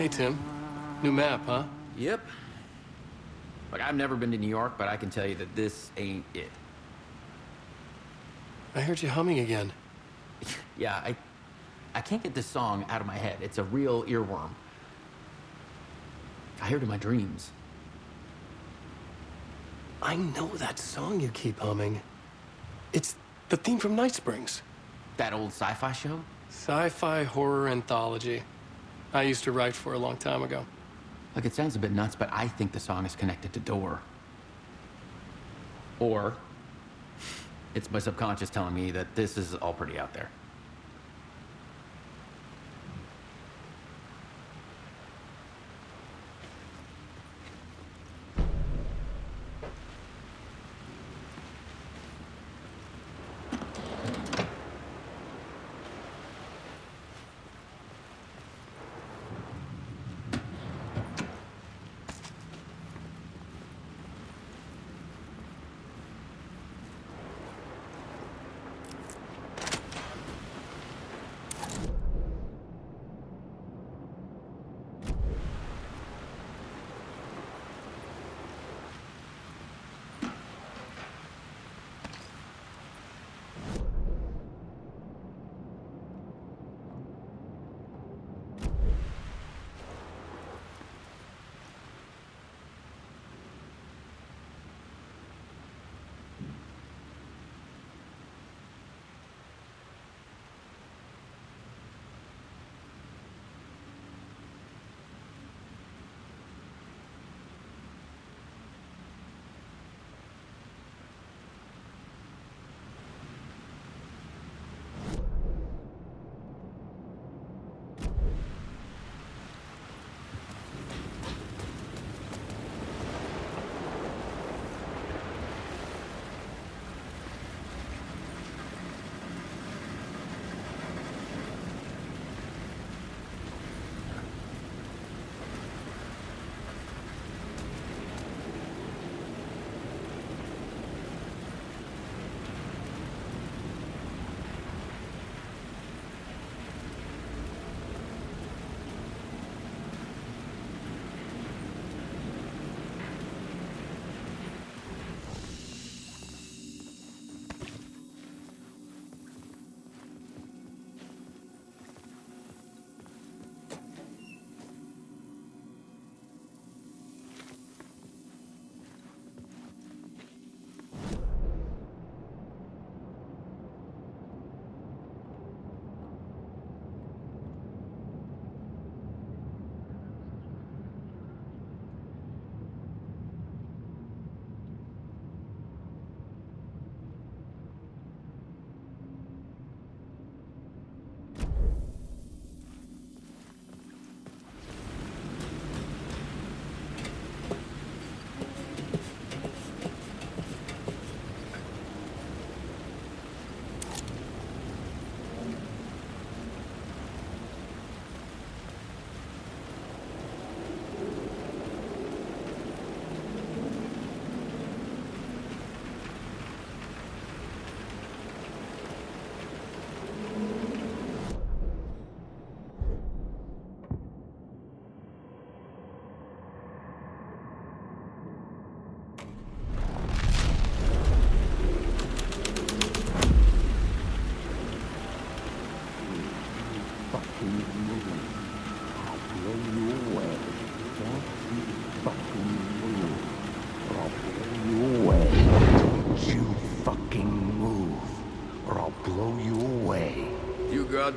Hey, Tim. New map, huh? Yep. Like, I've never been to New York, but I can tell you that this ain't it. I heard you humming again. Yeah, I... I can't get this song out of my head. It's a real earworm. I hear it in my dreams. I know that song you keep humming. It's the theme from Night Springs. That old sci-fi show? Sci-fi horror anthology. I used to write for a long time ago. Like, it sounds a bit nuts, but I think the song is connected to Door. Or, it's my subconscious telling me that this is all pretty out there.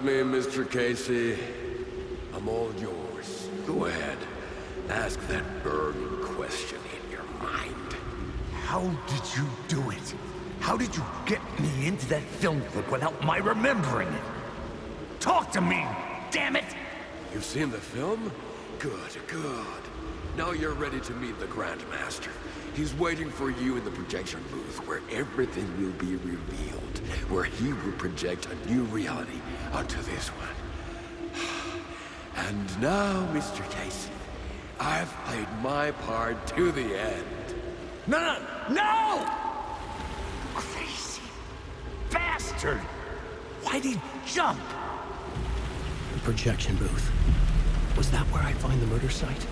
Me, Mr. Casey. I'm all yours. Go ahead. Ask that burning question in your mind. How did you do it? How did you get me into that film clip without my remembering it? Talk to me, damn it! You've seen the film? Good, good. Now you're ready to meet the Grandmaster. He's waiting for you in the projection booth where everything will be revealed, where he will project a new reality onto this one. And now, Mr. Casey, I've played my part to the end. No, no, no! Crazy bastard! Why'd he jump? The projection booth. Was that where I find the murder site?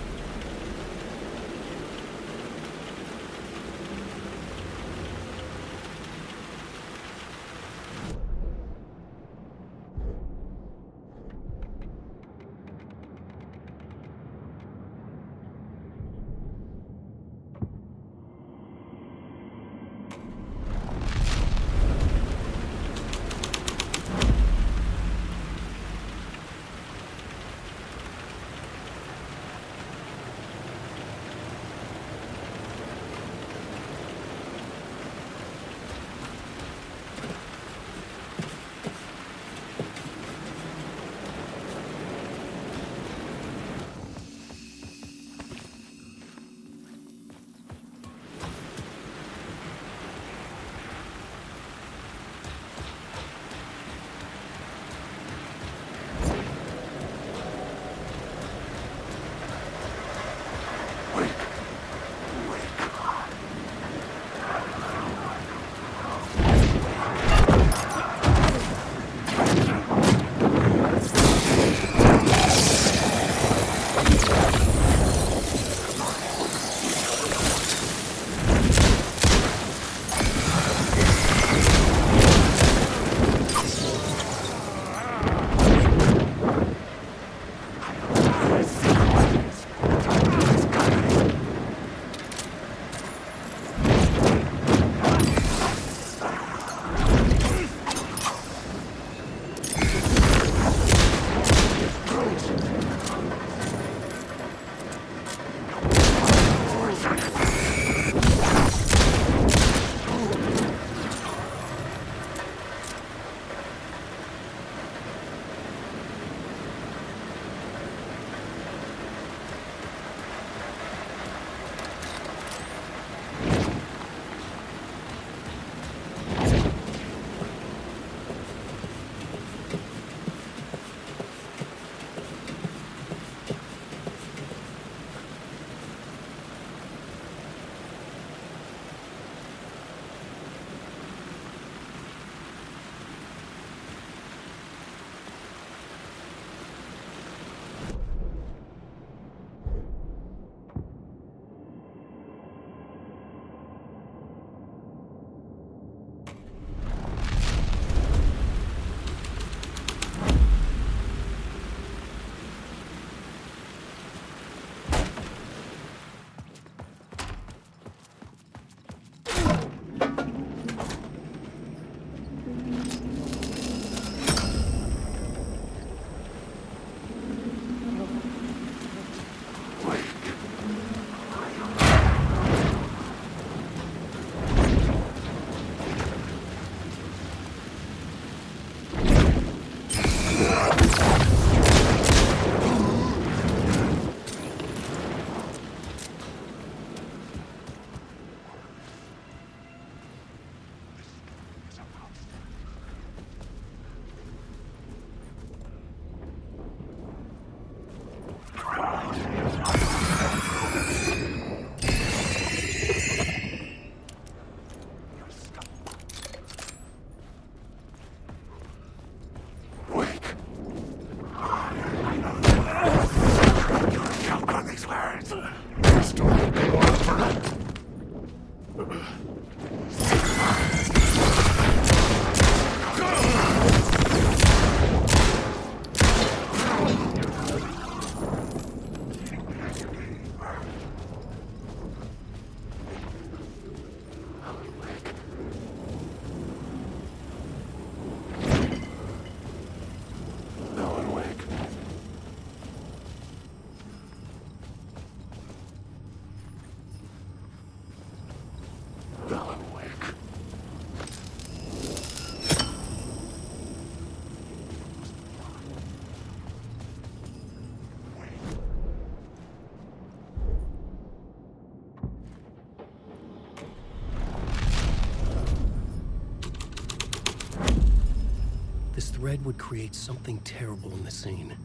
Thread would create something terrible in the scene.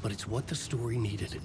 But it's what the story needed.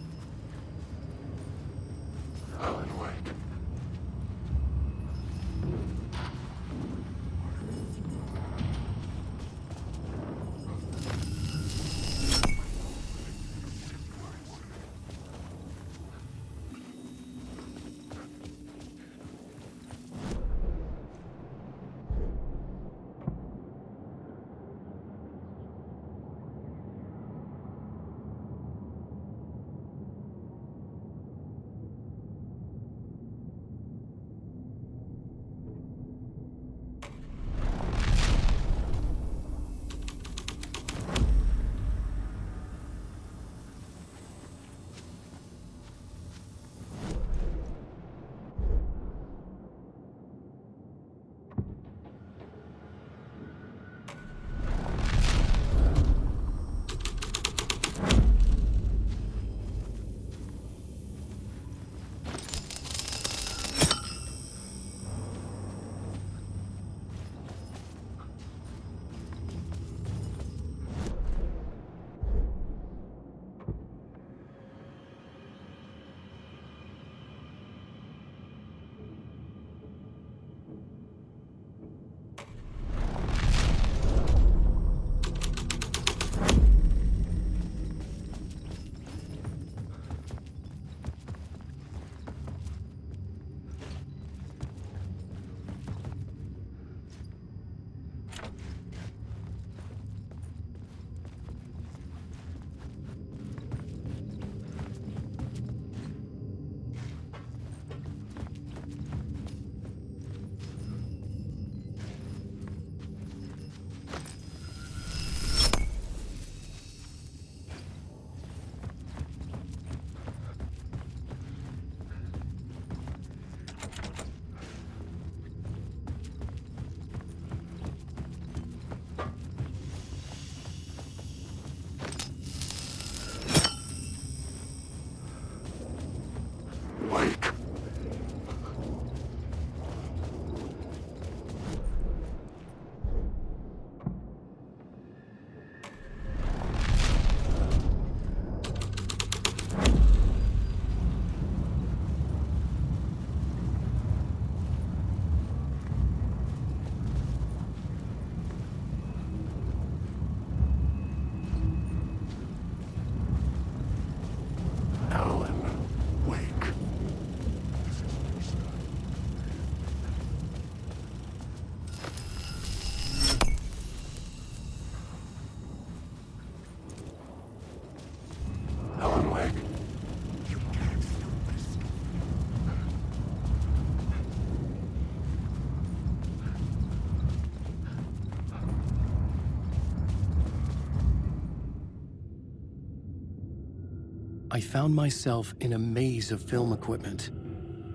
I found myself in a maze of film equipment.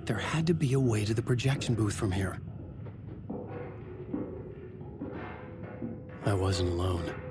There had to be a way to the projection booth from here. I wasn't alone.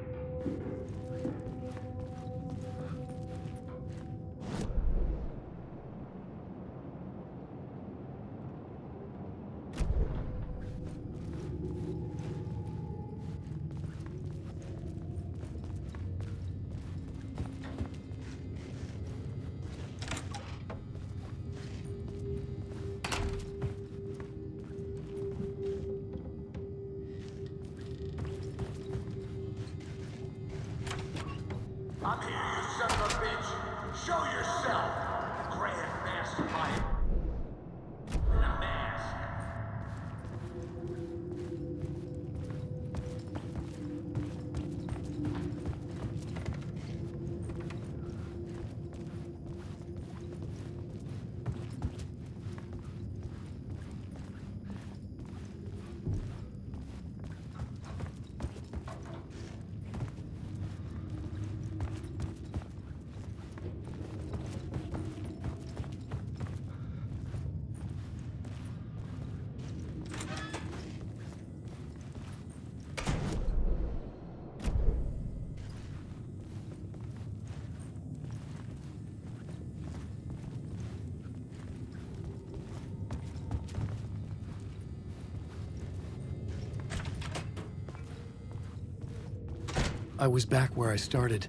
I was back where I started.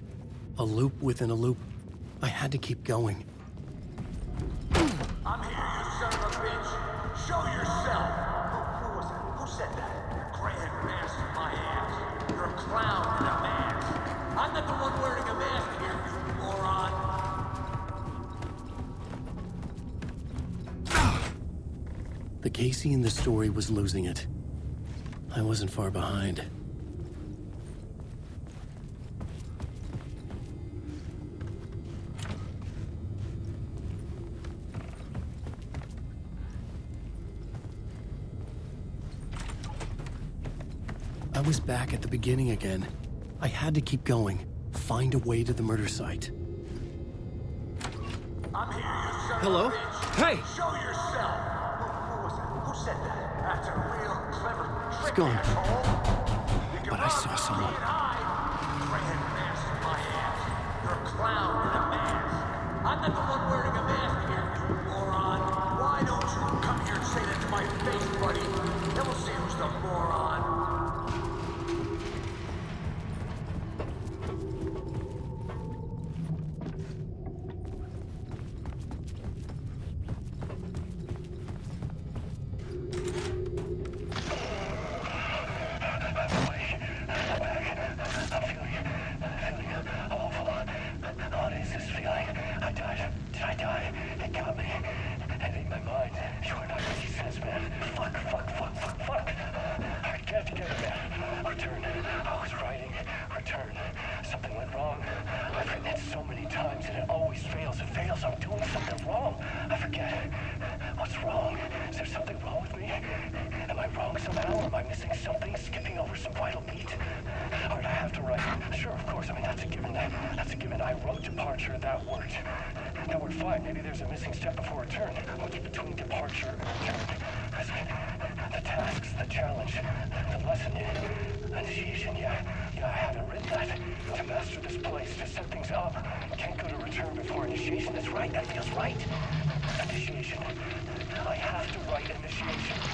A loop within a loop. I had to keep going. I'm here, you son of a bitch. Show yourself. Who, who was that? Who said that? Grand Master my ass. You're a clown in a mask. I'm not the one wearing a mask here, you moron. The Casey in the story was losing it. I wasn't far behind. Back at the beginning again. I had to keep going, find a way to the murder site. I'm here, you son Hello? of bitch. Hey! Show yourself. Who, who was that? Who said that? That's a real clever trick, gone. asshole. You can But I saw someone. you can hide. My ass. You're a clown in a mask. I'm not the one wearing a mask here, you moron. Why don't you come here and say that to my face, buddy? Then we'll see who's the moron. That worked. Now we're fine. Maybe there's a missing step before a turn. What's between departure and return? The tasks, the challenge, the lesson, initiation. Yeah, yeah, I haven't read that. To master this place, to set things up. Can't go to return before initiation. That's right. That feels right. Initiation. I have to write initiation.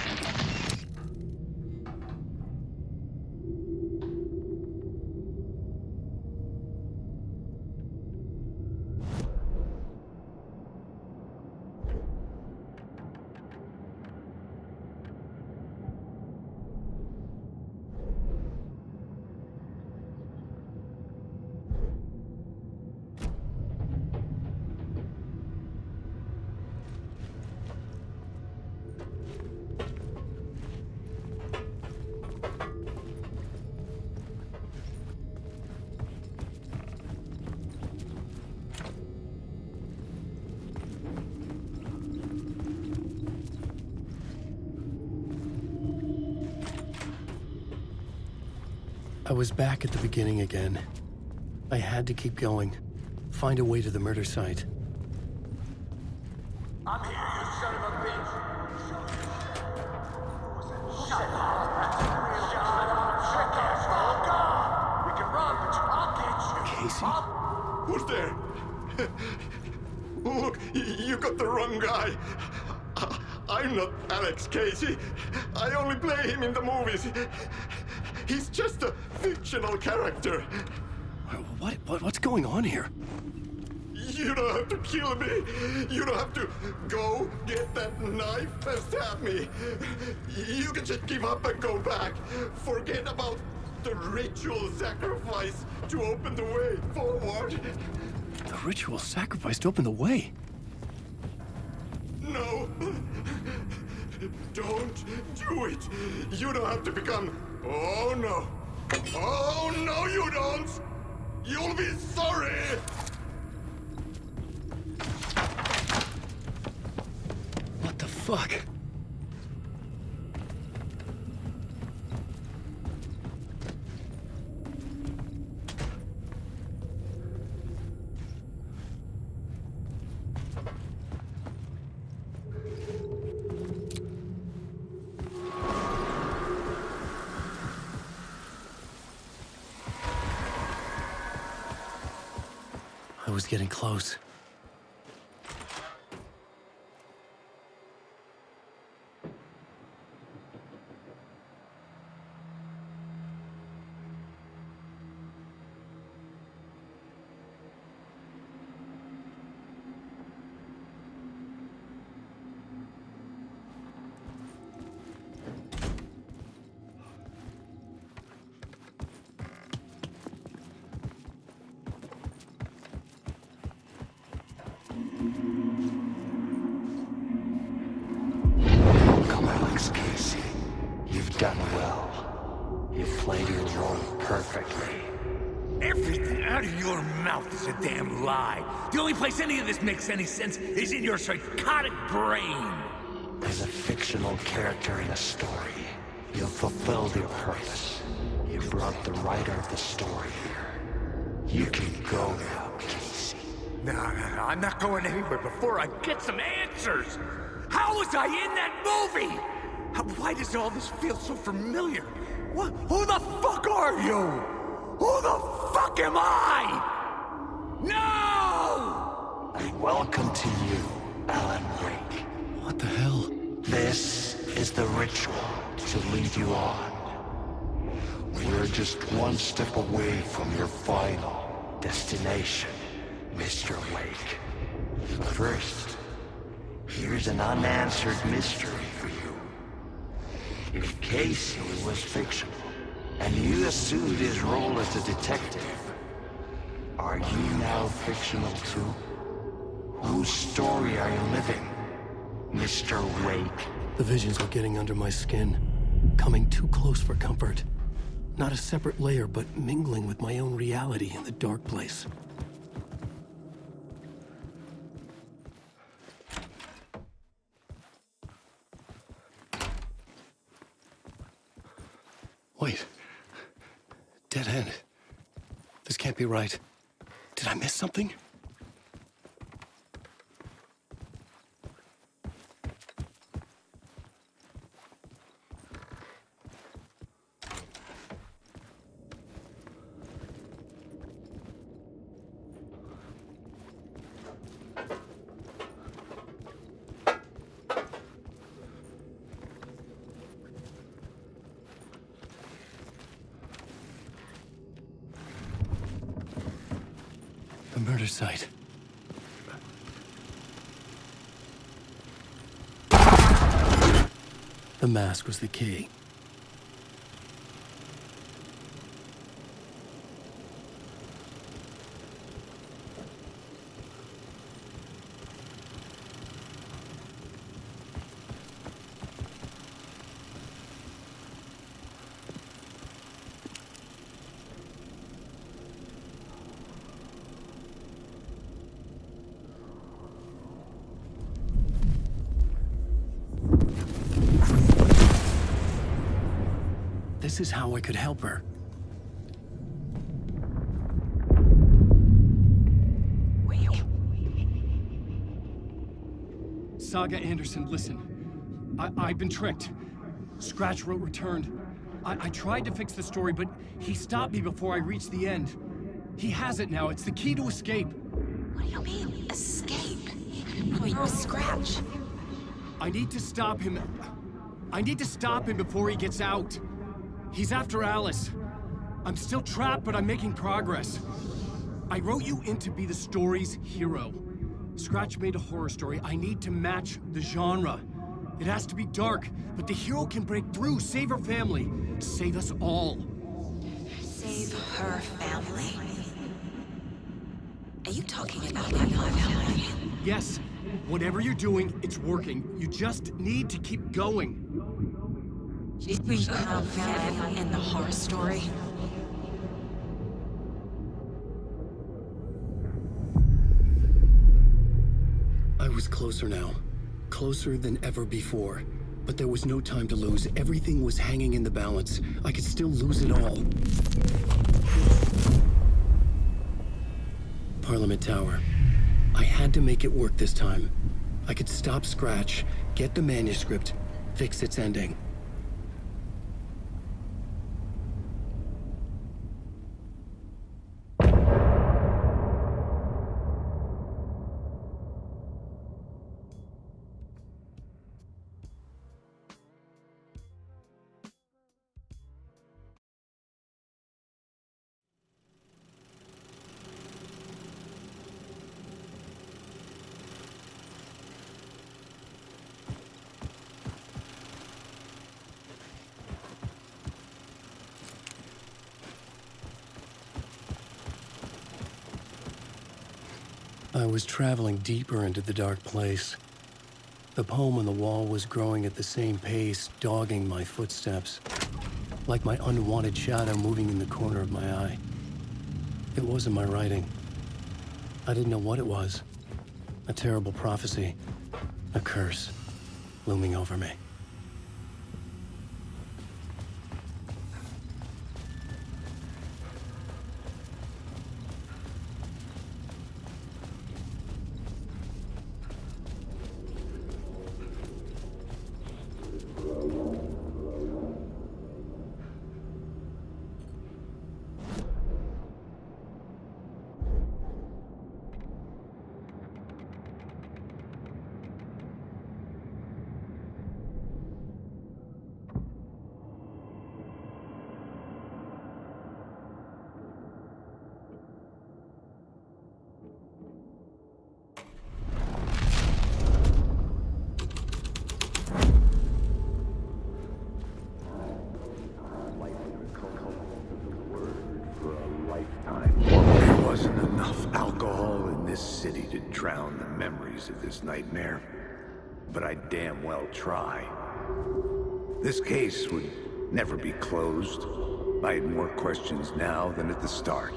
I was back at the beginning again. I had to keep going, find a way to the murder site. I'm here, you son of a bitch. Shut up. That's. Shut up. Shut up. God. We can run, but I'll get you. Casey? Who's there? Look, you got the wrong guy. I'm not Alex Casey. I only play him in the movies. He's just a fictional character. What, what, what's going on here? You don't have to kill me. You don't have to go get that knife and stab me. You can just give up and go back. Forget about the ritual sacrifice to open the way forward. The ritual sacrifice to open the way. No. Don't do it. You don't have to become. Oh no. Oh no, you don't. You'll be sorry. What the fuck? Close. Done well. You've played your role perfectly. Everything out of your mouth is a damn lie. The only place any of this makes any sense is in your psychotic brain. As a fictional character in a story, you've fulfilled your purpose. You brought the writer of the story here. You can go now, Casey. No, no, no, I'm not going anywhere before I get some answers. How was I in that movie? How, why does all this feel so familiar? What? Who the fuck are you? Who the fuck am I? No! And welcome to you, Alan Wake. What the hell? This is the ritual to lead you on. We're just one step away from your final destination, Mr. Wake. But first, here's an unanswered mystery for you. If Casey was fictional, and you assumed his role as a detective, are you now fictional too? Whose story are you living, Mr. Wake? The visions were getting under my skin, coming too close for comfort. Not a separate layer, but mingling with my own reality in the dark place. Wait. Dead end. This right. Did I miss something? The murder site. The mask was the key. is how I could help her. Saga Anderson, listen. I have been tricked. Scratch wrote returned. I, I tried to fix the story, but he stopped me before I reached the end. He has it now. It's the key to escape. What do you mean, escape? Wait, oh, Scratch. I need to stop him. I need to stop him before he gets out. He's after Alice. I'm still trapped, but I'm making progress. I wrote you in to be the story's hero. Scratch made a horror story. I need to match the genre. It has to be dark, but the hero can break through, save her family, save us all. Save her family? Are you talking about my family? Yes, whatever you're doing, it's working. You just need to keep going. We come Viv in the horror story. I was closer now. Closer than ever before. But there was no time to lose. Everything was hanging in the balance. I could still lose it all. Parliament Tower. I had to make it work this time. I could stop Scratch, get the manuscript, fix its ending. I was traveling deeper into the dark place. The poem on the wall was growing at the same pace, dogging my footsteps, like my unwanted shadow moving in the corner of my eye. It wasn't my writing. I didn't know what it was. A terrible prophecy, a curse, looming over me. There wasn't enough alcohol in this city to drown the memories of this nightmare. But I'd damn well try. This case would never be closed. I had more questions now than at the start.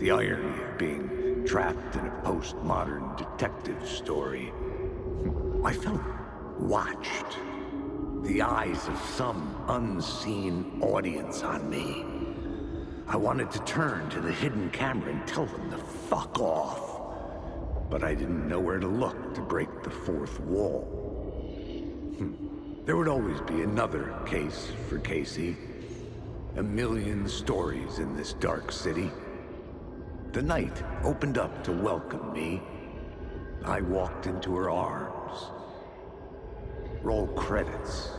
The irony of being trapped in a postmodern detective story. I felt watched. The eyes of some unseen audience on me. I wanted to turn to the hidden camera and tell them to fuck off. But I didn't know where to look to break the fourth wall. Hmm. There would always be another case for Casey. A million stories in this dark city. The night opened up to welcome me. I walked into her arms. Roll credits.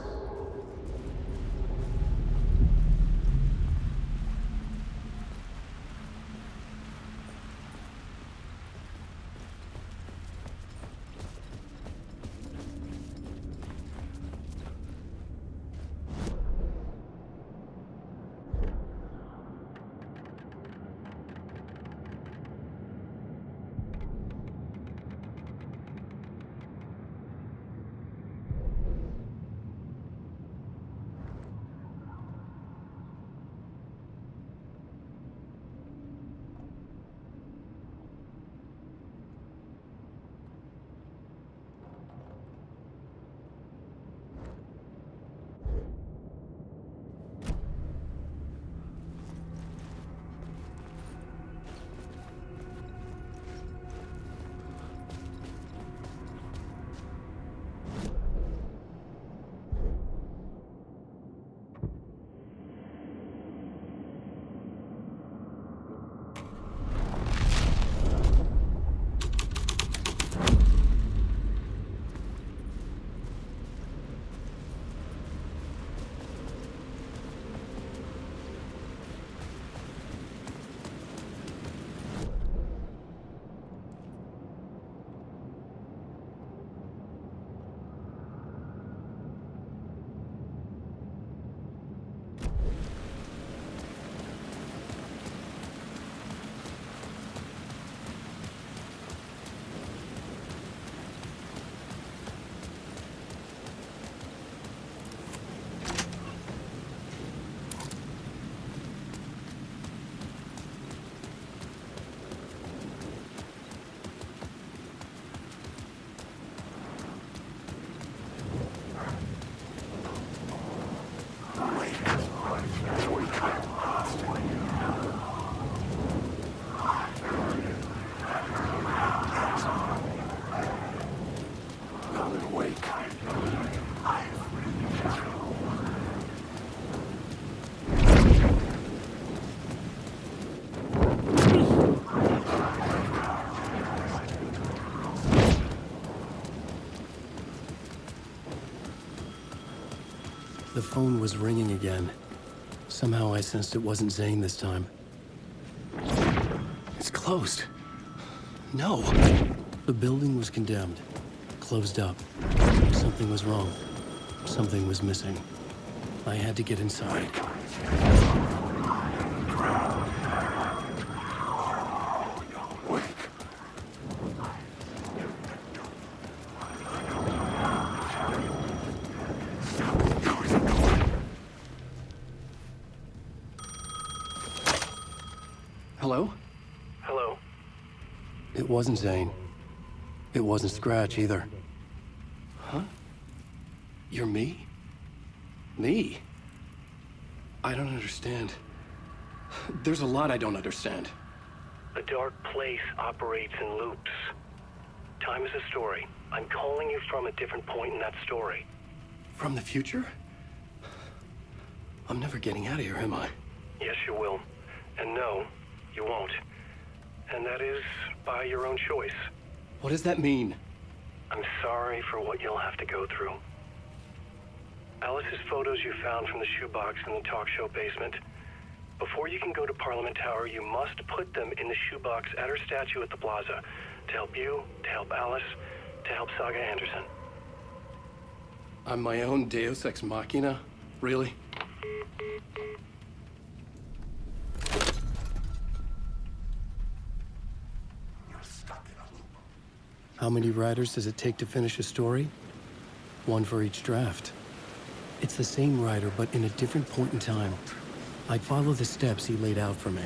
Phone was ringing again. Somehow I sensed it wasn't Zane this time. It's closed. No. The building was condemned. Closed up. Something was wrong. Something was missing. I had to get inside. Hello? Hello? It wasn't Zane. It wasn't Scratch either. Huh? You're me? Me? I don't understand. There's a lot I don't understand. The dark place operates in loops. Time is a story. I'm calling you from a different point in that story. From the future? I'm never getting out of here, am I? Yes, you will. And no, you won't. And that is by your own choice. What does that mean? I'm sorry for what you'll have to go through. Alice's photos you found from the shoebox in the talk show basement. Before you can go to Parliament Tower, you must put them in the shoebox at her statue at the plaza. To help you, to help Alice, to help Saga Anderson. I'm my own Deus Ex Machina? Really? How many writers does it take to finish a story? One for each draft. It's the same writer, but in a different point in time. I'd follow the steps he laid out for me.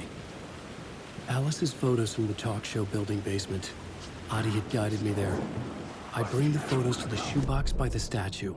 Alice's photos from the talk show building basement. Ahti had guided me there. I'd bring the photos to the shoebox by the statue.